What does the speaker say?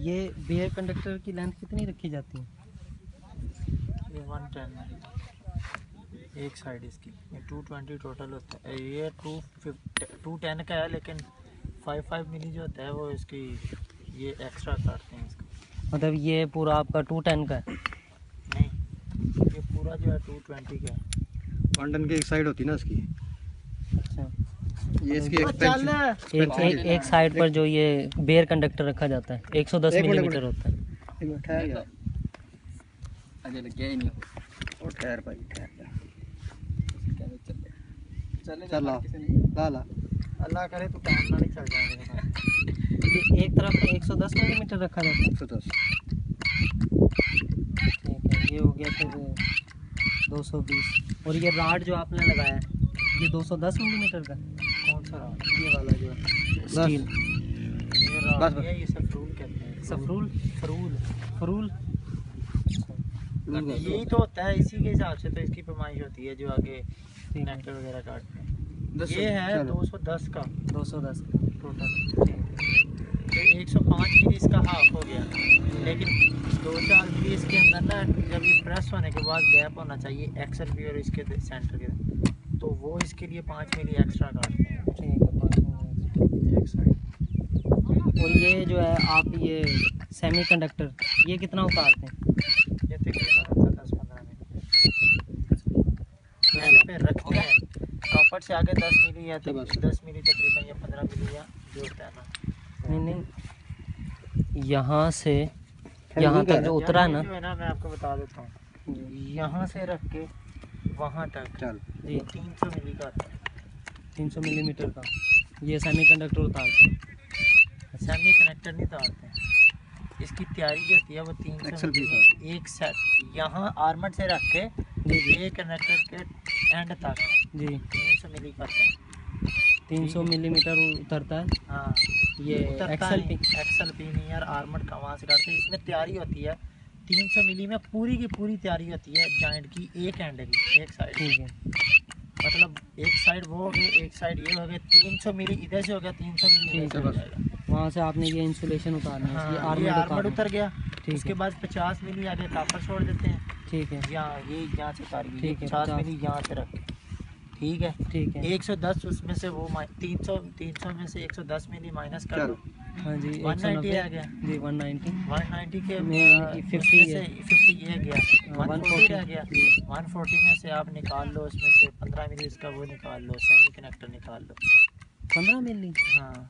یہ beer conductor کی length کتنی رکھی جاتی ہے؟ یہ ون ٹین ہے۔ ایک سائڈ اس کی۔ یہ ٹو ٹوینٹی ٹوٹل ہوتا ہے۔ یہ ٹو ٹو ٹین کا ہے لیکن فائیو فائیو ملی جو ہوتا ہے وہ اس کی یہ ایکسٹرا کاٹتے ہیں اس کا مطلب یہ پورا آپ کا ٹو ٹین کا ہے۔ نہیں یہ پورا جو ہے ٹو ٹوینٹی کا ہے۔ ونڈن کی ایک سائڈ ہوتی ہے نا اس کی۔ اچھا۔ یہ اس کی چل ایک سائڈ پر جو یہ بیئر کنڈکٹر رکھا جاتا ہے ایک سو دس ملی میٹر ہوتا ہے۔ اجے لگیا ہی نہیں۔ وہ ٹھہر بھائی ٹھہر چل لا لا لا۔ اللہ کرے تو کام نہ نہیں چل جائے۔ میرے پاس یہ ایک طرف ایک سو دس ملی میٹر رکھا جاتا ہے۔ ایک سو دس۔ ٹھیک ہے یہ ہو گیا پھر دو سو بیس۔ اور یہ راڈ جو آپ نے لگایا ہے یہ دو سو دس ملی میٹر کا کون سا رہا یہ والا جو اسٹیل سفرول کہتے ہیں۔ سفرول فرول؟ فرول۔ یہی تو ہوتا ہے اسی کے حساب سے تو اس کی پیمائش ہوتی ہے جو آگے کنیکٹر وغیرہ کاٹتے ہیں۔ یہ ہے۔ دو سو دس کا۔ دو سو دس۔ ٹوٹل تو ایک سو پانچ ملی اس کا ہاف ہو گیا۔ لیکن دو چار ملی اس کے اندر نا جب یہ پریس ہونے کے بعد گیپ ہونا چاہیے ایکسل بھی اور اس کے سینٹر کے۔ تو وہ اس کے لیے پانچ ملی ایکسٹرا کاٹتے ہیں ٹھیک ہے پانچ منٹ۔ ایک سائڈ اور یہ جو ہے آپ یہ سیمی کنڈکٹر یہ کتنا اتارتے ہیں؟ یہ تقریباً دس پندرہ ملی پہلے پہ رکھتے ہیں۔ کاپڑ سے آگے دس ملی یا۔ دس ملی تقریباً یا پندرہ ملی یا جو ہوتا ہے نا۔ نہیں نہیں۔ یہاں سے یہاں تک جو اترا ہے نا میں آپ کو بتا دیتا ہوں۔ یہاں سے رکھ کے وہاں تک۔ چل۔ جی تین سو ملی کا تین سو ملی میٹر کا۔ یہ سیمی کنڈکٹر اتارتے ہیں۔ سیمی کنیکٹر نہیں اتارتے ہیں۔ اس کی تیاری جو ہوتی ہے وہ تین سو ایک سیٹ یہاں آرمٹ سے رکھ کے جی جی۔ یہ کنیکٹر کے اینڈ تک۔ جی۔ تین سو ملی ہے تین سو ملی میٹر اترتا ہے۔ ہاں۔ یہ ایکسل پی ایکسل پی نہیں یار آرمٹ کا وہاں سے کرتے ہیں۔ اس میں تیاری ہوتی ہے۔ تین سو ملی میں پوری کی پوری تیاری ہوتی ہے جوائنٹ کی ایک اینڈ کی ایک سائڈ ٹھیک ہے۔ مطلب ایک سائڈ وہ ہو گئی ایک سائڈ یہ ہو گیا تین سو ملی ادھر سے ہو گیا تین سو ملی ادھر سے وہاں سے آپ نے یہ انسولیشن اتارنا ہے ہاں یہ ہے۔ اتر گیا۔ اس کے بعد پچاس ملی آگے کاپر چھوڑ دیتے ہیں۔ ٹھیک ہے۔ یہاں یہ یہاں سے ہے، پچاس 50 ملی یہاں سے رکھ۔ ٹھیک ہے؟ ٹھیک ہے۔ ایک سو دس اس میں سے وہ تین سو تین سو میں سے ایک سو دس ملی مائنس کر دو۔ ہاں جی ون نائنٹی آ گیا۔ جی ون نائنٹی۔ ون نائنٹی کے میں ففٹی 50 ہے۔ ففٹی یہ گیا۔ ون ون فورٹی رہ فورٹی گیا۔ ون فورٹی میں سے آپ نکال لو اس میں سے پندرہ ملی اس کا وہ نکال لو سیمی کنیکٹر نکال لو۔ پندرہ ملی؟ ہاں۔